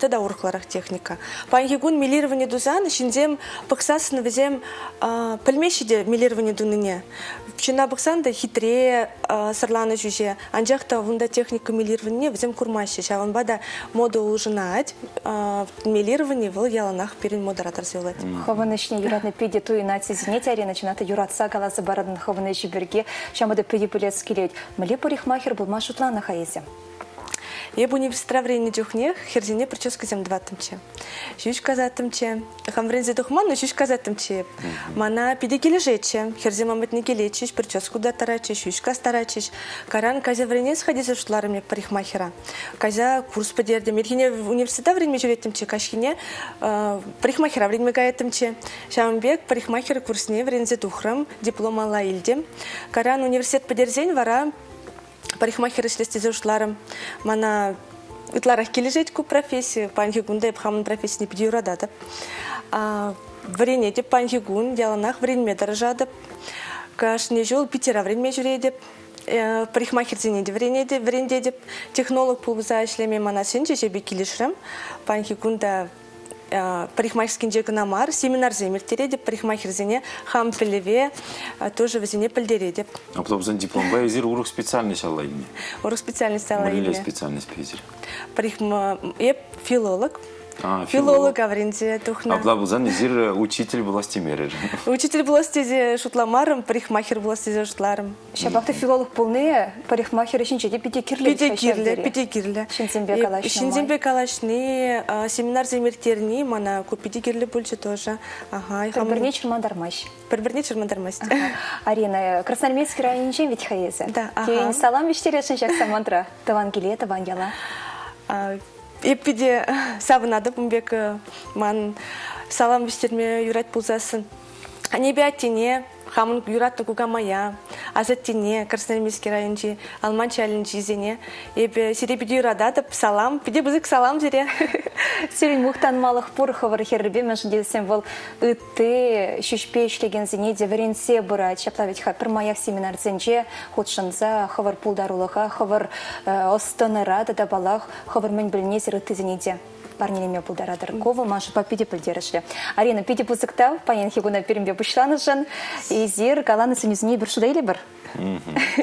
Speaker 14: тада урықларақ техника. Паянхигун милирование дузан, шинзем пықсасын везем пілмешіде милирование дуныне. Чына бықсан да хитре сырланы жүже. Анжақта вунда техника милирование везем курмаще. Шаван бада моду ужинать, милирование выл яланах перин модератор селет.
Speaker 4: Хованы ішіне юратны педе туй нати зинете арена чыната юратса каласы барадын хованы жіберге шамады педе пілес келет. Міле парикмахер болма шутланы хаезе.
Speaker 14: Я бы университет времени дюхне, херзине прическа зем два тымче. Шуш казатымче. Хамврензе духман, но шуш казатымче. Мана пиде кележече. Херзе мамет не келечиш, прическу да тарачиш, шушка старачиш. Каран каза врене сходи за шутларами парикмахера. Каза курс подерде. Мерхине в университет времени жүретімче, кашхине парикмахера времени гаетімче. Шамбек парикмахер курсне врензе духрам, диплом ала илдем. Каран университет подерзень вара парикмахер ишлесте ушларым. Мана ытларах панхи гунда хамын профессия не пидюрадады. А врене деп панхи гун яланах врене дорожады. Каш не жол питера врене жүредеп. Парикмахер зене де врене де врене деп технолог пулбыза ишлеме мана сенче жебе келешрем. Панхи гунда парикмахерский жегіна мар, семинар земертере деп парикмахерзене хам пілеве тоже везене пілдере деп.
Speaker 3: А потом за диплом байзир урок специальность алайны.
Speaker 14: Урок специальность алайны.
Speaker 3: Мөлеле специальность пейзир.
Speaker 14: Парикма... Еп филолог.
Speaker 3: А,
Speaker 14: Филолог авринте тухна.
Speaker 3: Абла бузан изир учитель властимерер.
Speaker 14: Учитель властизе шутламарым, парикмахер властизе шутларым.
Speaker 4: Шабақта филолог полны, парикмахер үшін жеде кирле,
Speaker 14: пите кирле.
Speaker 4: Шинзенбе калашны.
Speaker 14: Шинзенбе калашны, семинар земертерни, мана пите кирле больше тоже. Ага.
Speaker 4: Бір-бірне чырмандармаш.
Speaker 14: Бір-бірне чырмандармаш.
Speaker 4: Арина, Красноармейский район жем ведь.
Speaker 14: Да, ага.
Speaker 4: Кейін салам вештересін жак самантра. Таван келе,
Speaker 14: Эпиде сабынады бумбек ман салам бистерме юрат пулзасын. Анебе аттене, хамын юратны кугамая, азаттене, Красноармейский райончи, Алман чалинчи зене. Эбе сирепиде юрадатып салам, пиде бызык салам зере. [LAUGHS]
Speaker 4: Сирин мухтан малых пурховар хербе мәшін десем бұл үтті шүшпе ішлеген зене де веренсе бұра чаплавить ха пір маяк семинар зенже хотшынза хавар пулдарулыға хавар останыра да балах хавар мен біліне зене де парнелеме пулдарадыр. Ковы машы па пиде пілдерішлі. Арина пиде пузыктау, паян хигуна перембе пұшланы жын. Изер галаны сөнізіне бір шуда или бір?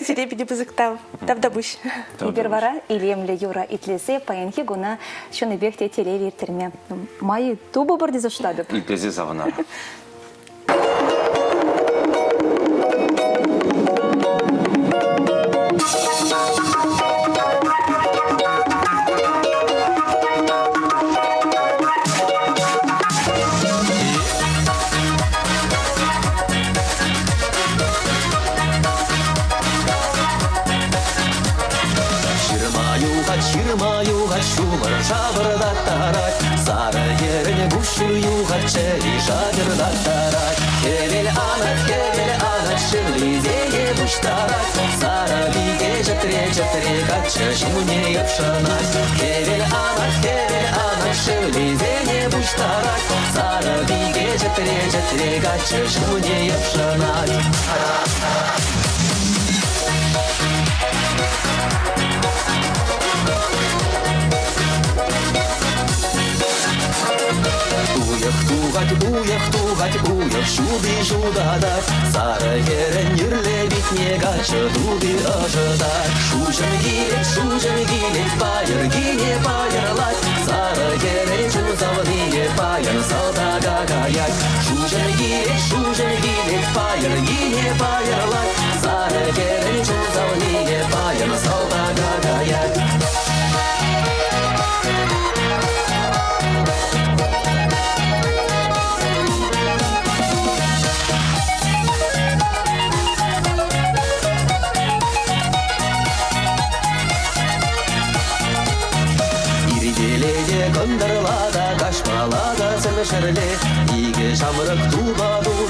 Speaker 14: Сире пиде пузыктау, тавда бұш.
Speaker 4: Ибер вара илемлі юра итлесе паян хигуна шыны бекте телер ертерме. Майы тубы бір дезі шудады.
Speaker 3: Итлесе савынар. [LAUGHS]
Speaker 8: жуне епшанат Кевел анат, кевел анат шырлизеге бұштарат Сары биге жытре жытре качы жуне епшанат Уях уях шуби жудадат Сары ерін юрле битне гачы дуби ажыдат Шужын гилет, шужын гилет, байыр гине байырлат Сары ерін жузавные байыр салдага гаяк Шужын гилет, шужын гилет, байыр гине байырлат Сары ерін жузавные байыр салдага гаяк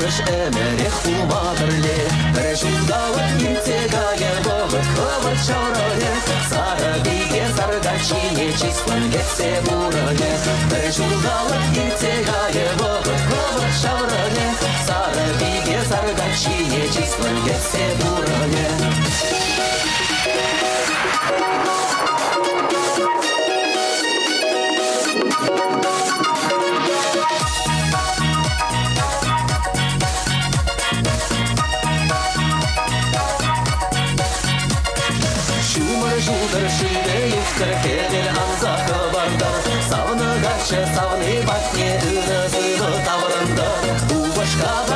Speaker 9: дурыш әмірек тума бірле бір жудалық ертек ая бұғыт қыбыт чаурыне сары биге саргачине числын кетсе бұрыне бір жудалық ертек ая бұғыт қыбыт чаурыне сары биге саргачине числын кетсе бұрыне Шумыр Moscova.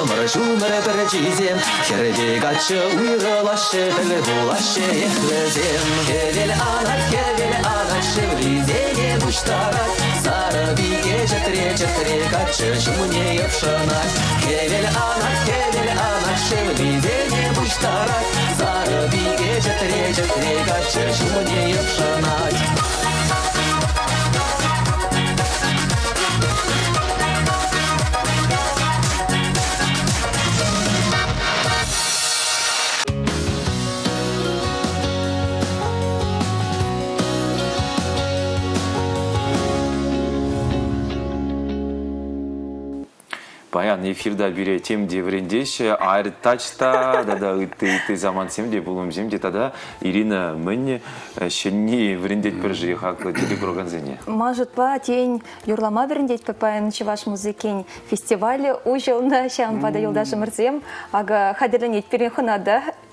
Speaker 9: Чымыр жумыр бір жизем Хербек ачы уйрылашы тіл булашы ехлізем Кевел анат, кевел анат шевлизене буштарат Сары биге жетіре жетіре качы жумне епшынат Кевел анат, кевел анат шевлизене буштарат Сары биге жетіре жетіре качы жумне епшынат
Speaker 3: Баян эфирда бире тем деврендеше айртачта да ыты ыты заман семде булум земде тада Ирина мэнне шенни врендет бір жи хаклы диди курганзене.
Speaker 4: Может ба тень юрлама беріндейт папайын чеваш музыкен фестивалі у жылна шампада юлдашы мырзем, ага хадерленет перен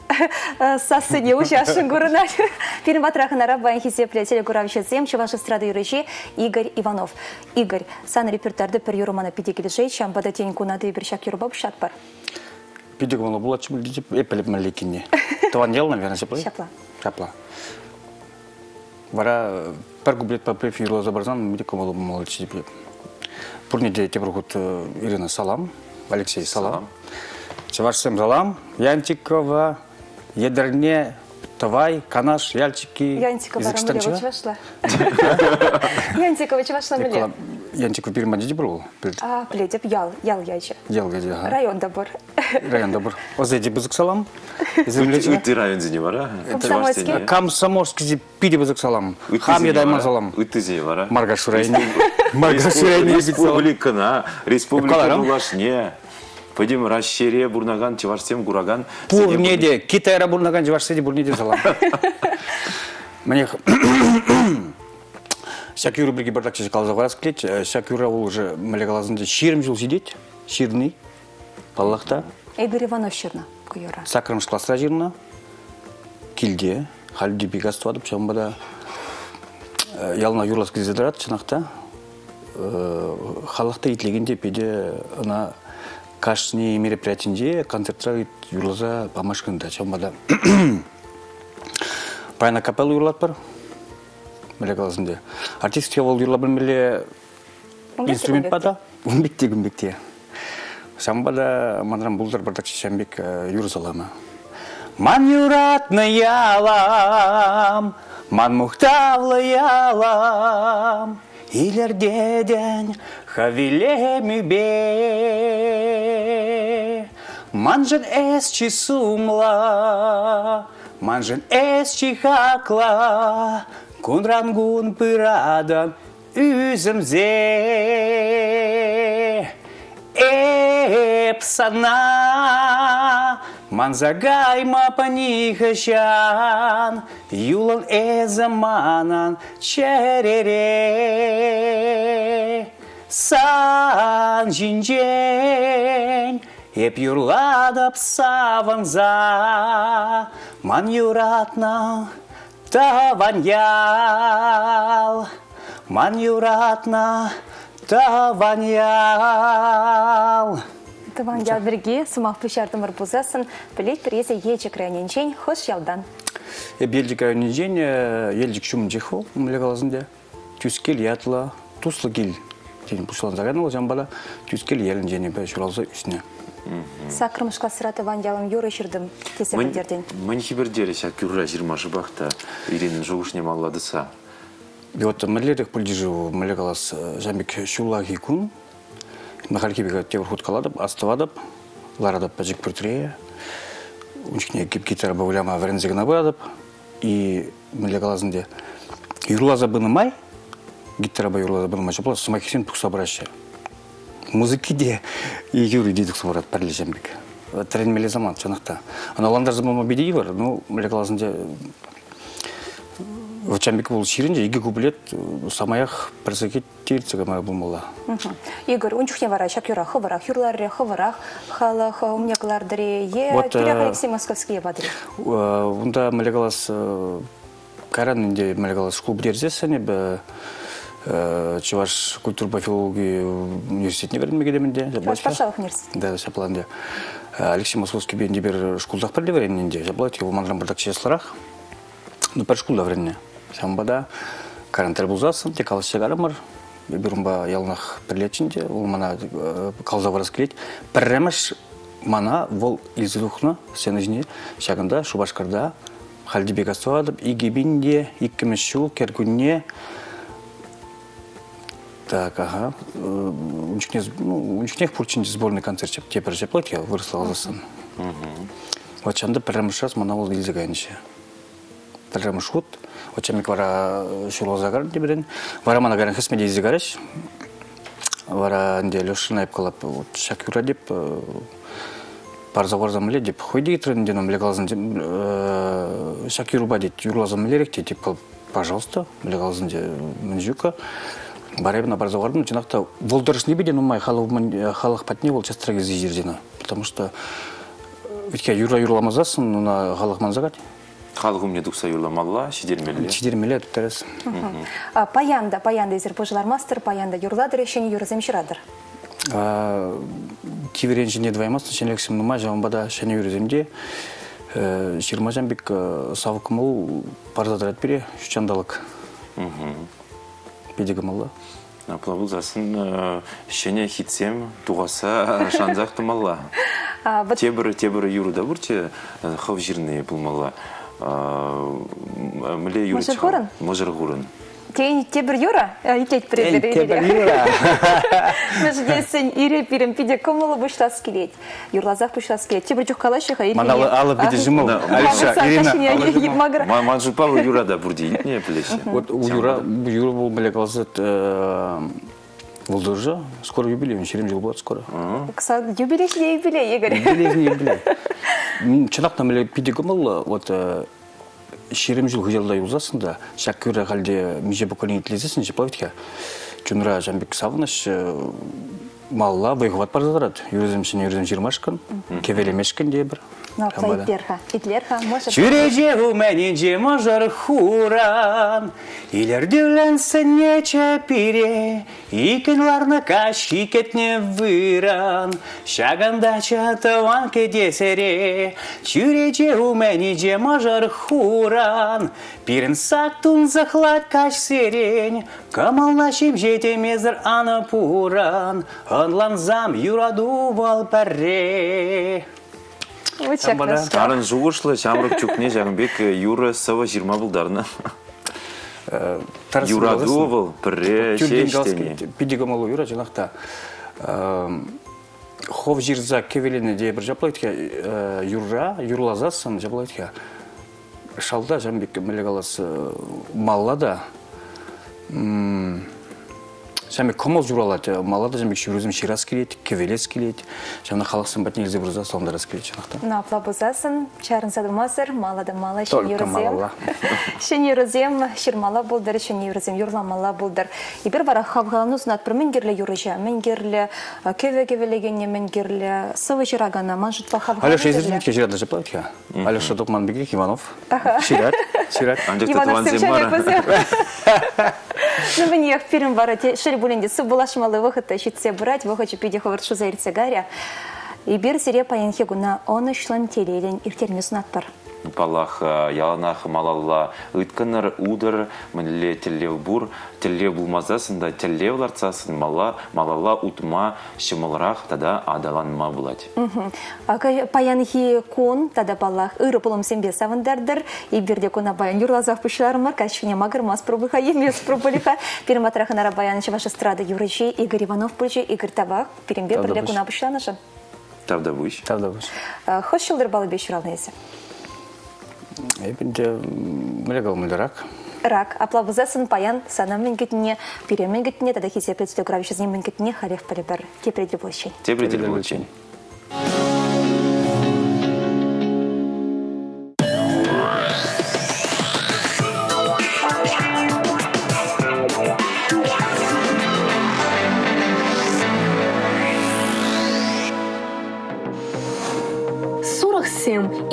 Speaker 4: хынада сасыне ужашын гурына. Перен батрахынара баян хизепле телегуравичезем чеваш эстрада юрежи Игорь Иванов. Игорь, сан репертарды пер юрмана пидегілежей, шампада тень кунады бір шак юрба бұшат бар.
Speaker 15: Пидик оны булат чым деп эпелеп мәлекине. [LAUGHS] Таван ел, наверное, шапла.
Speaker 4: Шапла.
Speaker 15: Шапла. Вара пер гублет по префиру забарзан медик было молодцы деп. Пурни де те прогут Ирина Салам, Алексей Салам. Чевашсем Салам, Янчикова, Едерне, Тавай, Канаш, Ялчики.
Speaker 4: Янтикова
Speaker 15: Языкстан
Speaker 4: рамылева
Speaker 15: чего?
Speaker 4: чевашла. [LAUGHS] Янтикова чевашла міле.
Speaker 15: Никола Янчиков перемадить был.
Speaker 4: А, пле, деп ял, ял яйчы.
Speaker 15: Ел гади, ага.
Speaker 4: Районда бар.
Speaker 15: Районда бір. Озеди бызык салам.
Speaker 3: Ыты район зене бара.
Speaker 4: Комсомольский.
Speaker 15: Комсомольский деп пиде бызык салам. Хам едайман салам.
Speaker 3: Ыты зене бара.
Speaker 15: Маргаш районе. Маргаш районе бит салам.
Speaker 3: Республикана, республика
Speaker 15: Каларам?
Speaker 3: Пойдем расшире бурнаган, чевашсем гураган.
Speaker 15: Пурнеде, Китайра бурнаган жевашседи бурнеде салам. [LAUGHS] Мне Шакюры бірге бір такшы қалза қарас келет. Шакюра ол уже мәле қаласында шерім жыл сидет. Шерный. Паллахта.
Speaker 4: Игорь Иванов шырна күйора.
Speaker 15: Сакрым шкласра жерна. Килде. Халди бегаство адып чамбада. Ялна юрлас кезедірат чынақта. Халықта итлегенде педе ана кашни мероприятиенде концерттар юрлаза памашкында чамбада. Пайна капелла юрлат бар. Меле қаласында. Артистке ол юрла білмеле инструмент бада. Умбекте гүмбекте. Самбада манрам булдар бардак шамбек юр салама. Ман юратны ялам, ман мухтавлы ялам, Илердеден хавиле бе. Манжын эс чисумла, манжын эс чихакла, Кунрангун пырадан үзімзе. Эпсана, манзагайма панихащан, юлан эзаманан черере. Сан жинжен, еп юрладап саванза, ман юратна таваньял, ман юратна таваньял.
Speaker 4: Тыван ял бірге сымақ пүшардың бір бұзасын, білет бір есе ечі крайненчен хош ялдан.
Speaker 15: Белдик айнежен елдик шум жехо млегалазында. Түскел ятла туслы кил. Тен пушлан заган ол жамбала түскел елін және бе шуралза үстіне.
Speaker 4: Сакрымышка сыраты ван ялым юры шырдым кесепендерден.
Speaker 3: Мын хибердері ша күрра жирма жыбақта иренін жоғышне малладыса.
Speaker 15: Вот млерек пульдижу млегалас жамбик шулаги кун. Махальки бега тевр хут каладып, астывадып, ларадып пажик пүртірея. Унчикне кип гитара бауляма бадып. И млегалазынде юрлаза бынымай, гитара ба юрлаза бынымай, жапла сумакисен пукса браща. Музыки де и юри дедік сумарат пәрлі жамбик. Тренмеле заман чанақта. Ана ландар заман бедеи бар, ну млегалазынде в Чамбик был ширинде, иги кублет, самаях пресекет тирцега моя бумала.
Speaker 4: Игорь, унчухне вара шак юра хыварах, юрларре хыварах, халах, умняклардыре, е,
Speaker 15: Вот,
Speaker 4: тирях
Speaker 15: э,
Speaker 4: Алексей Московский бадри.
Speaker 15: Унда малегалас каран инде малегалас клуб дерзесене Чуваш культура филологии университетіне бердім мегедемінде.
Speaker 4: Чуваш Патшалық университет.
Speaker 15: Да, шапланде. Алексей Московский бен дебер шкулдақ бірде веренінде. Жаблайт, ол мандрам бірдак чесларах. Ну, пер шкулда веренне. Шамбада карантер бұлзасын, тек алыс шегарымыр. Бірімба ялнақ бірлетчінде, ол мана қалза барас келет. Пірреміш мана ол илзілухны сенежіне шагында Шубашкарда Халдибек Астуадып, Игибинде, Иккімішу, Кергунне, так, ага. Унчикне, ну, унчикнех пурчинде сборный концерт чеп, тепер жеплат я выросла аласын. Вот чанда пірремішас мана ол илзігайыншы. Пірреміш хут, вот чамик вара шулозагар деберен, вара мана изигареш, вара нде лешина епкалап, вот шакюра деп, парза варзам ле деп, легалзын деп, шакюруба деп, деп, пожалуйста, легалзын де мünжука, барабина барза вардым, жинақта волдырыш не беден умай халық патне ол частраге зижердена, потому что Өтке юра юрламазасын, уна халық манзагат.
Speaker 3: Халық умне дұқса юрламалла. Шидермелі
Speaker 15: түттәрес.
Speaker 4: А, Паянда, паянда изер пожылар мастер, паянда юрладыр, шені юрзем ширадыр.
Speaker 15: Киверен жіне дваймасын, шенексім нұма жауынбада шәне юрземде. Ширма жамбек савықымыл парзадырат бере, шучандалық. Бедегімалла.
Speaker 3: Аплабыл засын шене хитсем туғаса шанзақ тымалла. [LAUGHS] Тебірі тебірі юруда бұрте хав жирне бұлмалла. Міле юры
Speaker 4: Можырғурын?
Speaker 3: Можырғурын.
Speaker 4: Тейін тебір юра, итлет передері.
Speaker 15: Тебір юра.
Speaker 4: Мәждесін [LAUGHS] ире пирім пиде кымылы бұштас келет. Юрлазақ бұштас келет. Тебір жүк қалашыға.
Speaker 15: Маналы алып биде жымыл. Алиша, Ирина.
Speaker 3: Манжупалы юрада бұрди, не білесі.
Speaker 15: Вот у Юра, Юра был, бля, қаласет, бұл тоже скоро юбилей, он шерем жыл болады скоро.
Speaker 4: Кыса юбилей юбилей, Игорь.
Speaker 15: Юбилей не юбилей. Чынақта міле пиде кымыл, вот шерем жыл хыжалда юлзасында, шак көрі қалде меже поколение тілезесін, жеплавитке. Чунра Жамбек Савыныш малла байғыват барзадарады. Юрземшін юрзем де бір.
Speaker 4: Итлерха, Итлерха, может.
Speaker 15: Чүреже у мене же можар хуран, Илердюленсен не чапире, Икенларна кашки кетне выран, Шаганда чатаван кедесере, Чүреже у мене же можар хуран, Пирен сактун захлад каш серень, Камалнашим жетемезір аны пуран, Анланзам юраду вал паре.
Speaker 3: Арын жуғышлы, жамрық чүкне жағынбек юра сава жирма бұлдарына. Юраду бұл, пірре, шештене.
Speaker 15: Пидигамалу юра жанақта. Хов жирза кевелені де бір жаплайтке, юра, юрлазасын жаплайтке. Шалда жамбек мілегаласы маллада. Жаме комол журалады, малада жаме шүрізім ширас келет, кевелес келет, жамна халықсын бәтін елзе бұрза сондарас келет жанақта.
Speaker 4: На аплабузасын, чарын садымазыр, малада мала, шен юрзем. [LAUGHS] Шен юрзем, ширмала болдыр, шен юрзем, юрламала болдыр. Ибір бара хавгалану знат бір мінгерлі юрыжа, мінгерлі, кеве кевелегенне мінгерлі, сывы жирагана, манжытпа хавгалану.
Speaker 15: Иванов. Шират, шират.
Speaker 4: Иванов. [LAUGHS] Ну, мені як пірім бара, те буленде сы булашмалы вахыта щитсе брать, вахычы пиде ховаршу заирце гаря. И бир сире паянхе гуна оны шлан телелен иртерме сунатпар.
Speaker 3: палах э, яланах малалла. Ытканыр удыр милле теллев бур телле булмазасында телле ларцасын мала малалла утма шымылрах тада адаланма булать
Speaker 4: Паянхи кон тада балах ыры пулым сембе савындардыр. И бирде кона баян юрлазах пушлармар, качуне магар мас пробыха емес пробылиха. Перематраханара баян ваша страда Юрычи, Игорь Иванов пульчи, Игорь Табах, перембе бірле куна пушланышы.
Speaker 3: тавда буш.
Speaker 15: Тавда буш.
Speaker 4: Хош жылдыр балы беш
Speaker 15: эбинде млегал мылдырак
Speaker 4: Рак, аплавызасын паян санам мен кетіне, перемен кетіне, тада хесе предсту гравище мен кетіне, харев полибер, кепреди площадь.
Speaker 3: тебе очень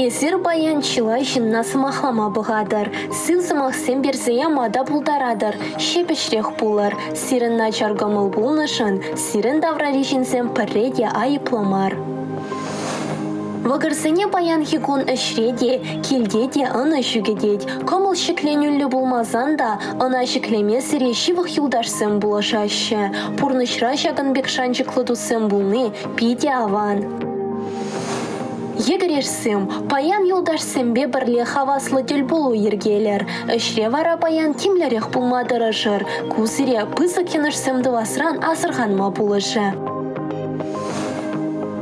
Speaker 16: эзір баян чила жинна сымахлама бұғадыр. Сыл сымақсем берзея мада бұлдарадыр. Шепешрех бұлар, сирін начаргамыл бұлнышын, сирін даврали жинсем пірреде айыпламар. Вагырсыне баян хигун әшреде, келдеде аны жүгедет. Комыл шекленюлі болмазан да, ана шеклеме сіре шивық юлдашсым бұлашашы. Пурнышра жагын бек шанчықлы дусым бұлны, пиде аван. Егерешсем, паян юлдашсембе бірле хаваслы дел болу ергелер. Әшре вара паян пулмадыры жыр. Кузыре пызык енішсемді васран асырғанма булышы.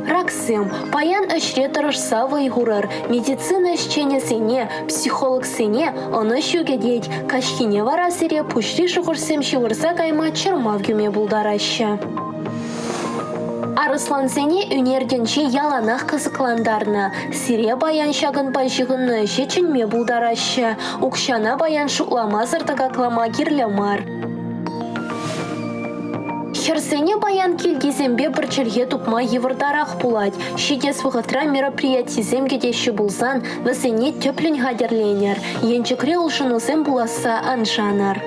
Speaker 16: Раксем, паян әшре тұрышса вайгурыр, медицина ішченесене, психолог сене, оны шүгедет, кашкине вара сире пушри шығырсем шивырса кайма чырмав гюме булдарашы. Арыслан сене үнерденче яланах қызықландарны. Сире баян шагын байшығыны шечінме бұлдарашы. Укшана баян шуклама зыртагаклама кирлямар. Херсене баян келгезембе бір черге тупма евырдарах пулать. Шидес вғытра мероприятизем кедеші булсан, вәсене төплін гадерленер. Енчікре ұлшынызем буласа аншанар.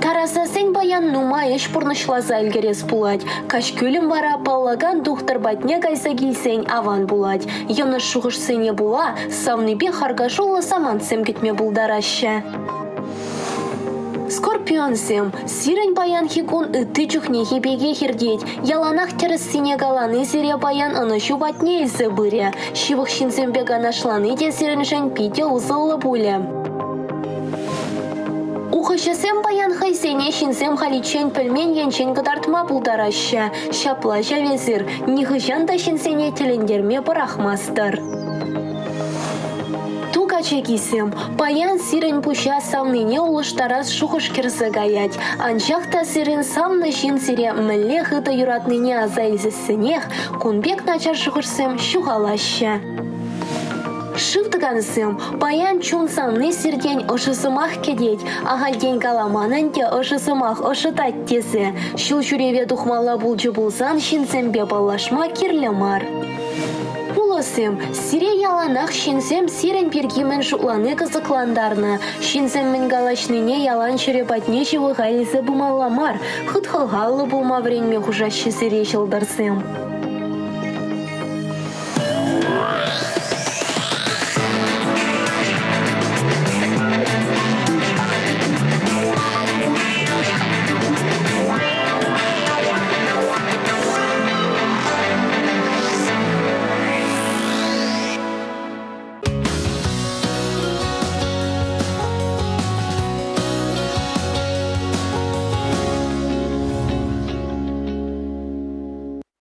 Speaker 16: Тарасасен баян нума еш пурнышлаза әлгерес булать. Кашкөлім бара паллаган духтар батне кайса килсен аван булать. Йыны шуғышсене була, савныбе харгашулы самансем кетме булдараща. Скорпионсем, сирен баян хикун чухне хебеге хирдеть, яланах терес сине галаны зире баян аны шубатне изе быре, шивых шинсем бега нашланы де сирен жан пите узылы буле. Ухышесем баян хайсене шинсем халичен пельмен янчен кыдартма булдараща, шапла жавезір, нихыжан да шинсене телендерме бұрахмастыр. Чекисем, паян сирен пуща савныне улыштарас шухыш кірзі гаять. Анчақта сирен самны жин сире мүлле хыта юратныне аза илзесінех, кунбек начар шухышсем шуғалаща. Шыптыгансым, паян чун самны сирден ошысымах кедет, агалден каламанын те ошысымах ошытат тесі. Шул жүреве тухмала булчы булсан шинсембе балашма кирлемар. Пулосым, сире яланах шинсем сирен пергимен шутланы кызыкландарны. Шинсем мен галашныне ялан черепатне чевы гализы бумаламар. Хыт хылгалы булма вренме хужащы сире шылдарсым.